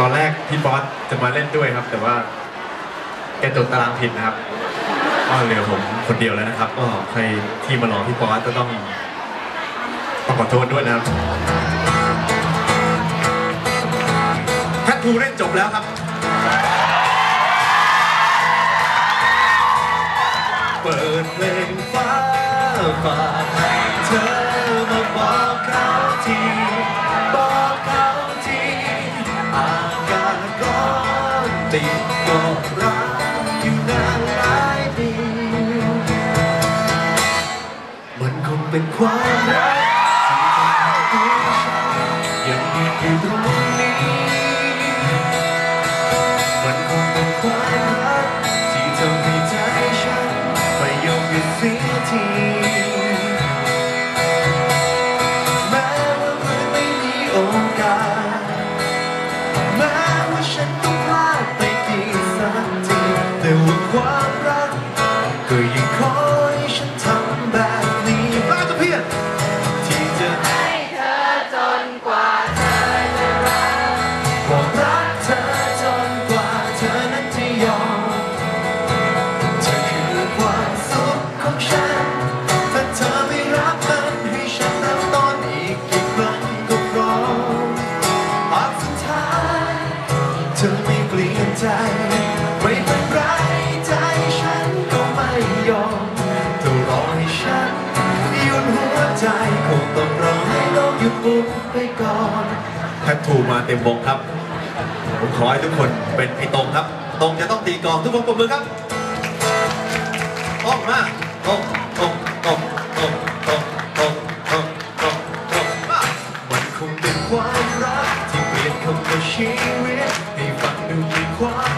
ตอนแรกพี่บอสจะมาเล่นด้วยครับ แต่ว่าแกจดตารางผิดนะครับก็เหลือผมคนเดียวแล้วนะครับ ก็ใครที่มารอพี่บอสก็ต้องต้องขอโทษด้วยนะครับแพททูเล่นจบแล้วครับ เปิดเพลงฟ้าฝากให้เธอมาบอกเขาที เป็นความรักที่ยังมีอยู่ กรักเธอจนกว่าเธอนั้นจะยอมเธอคือความสุขของฉัน ถ้าเธอไม่รับมันให้ฉันเริ่มต้นอีกกี่ครั้งก็พร้อมหากสุดท้ายเธอไม่เปลี่ยนใจ ไม่เป็นไรใจฉันก็ไม่ยอมเธอรอให้ฉันยุดหัวใจคงต้องรอให้โลกหยุดหมุนไปก่อน แททูมาเต็มวงครับ ผมขอให้ทุกคนเป็นไอ้ตรงครับ ตรงจะต้องตีกองทุกคนปรบมือครับตรงมาตรงตรงตรงตรงตรงตรงตรงตรงตรงมามันคงเป็นความรักที่เปลี่ยนคำว่าชีวิตให้ฟังดูมีความ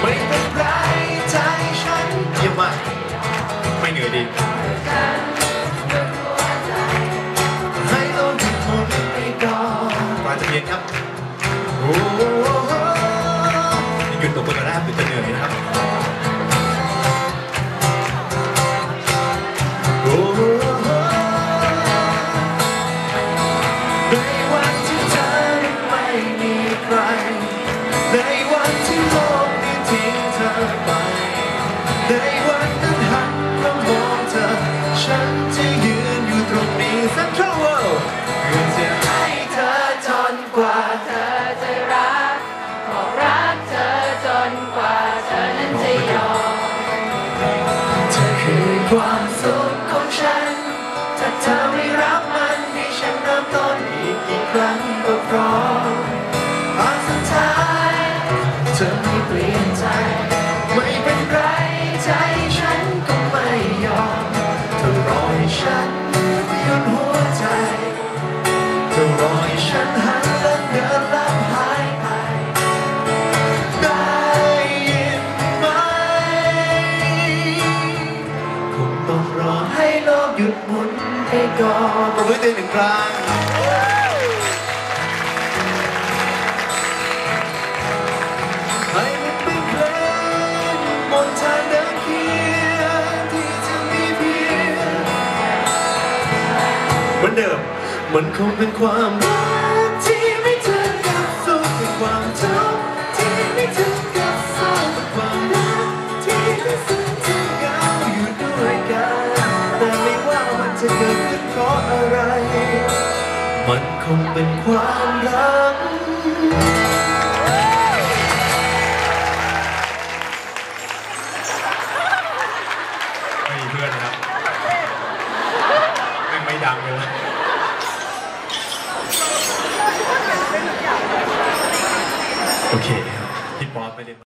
ไม่เป็นไรใจฉันเยี่ยมมากไม่เหนื่อยดีให้โลกหยุดหมุนไปก่อนปลาจะเพียนครับโอ้หยุดตกบนกระดาษหยุดจะเหนื่อยนะครับ คือความสุข ยุดหมุนไปก่อนประมือเตือนหนึ่งครั้งให้มันเป็นเพลงบนทางเดินเคียงที่จะมีเพียงเหมือนเดิมมันคงเป็นความรัก งเป็นความรัก ไม่มีเพื่อนนะไม่ไม่ดังเลยโอเคพี่ป๊อปไม่ได้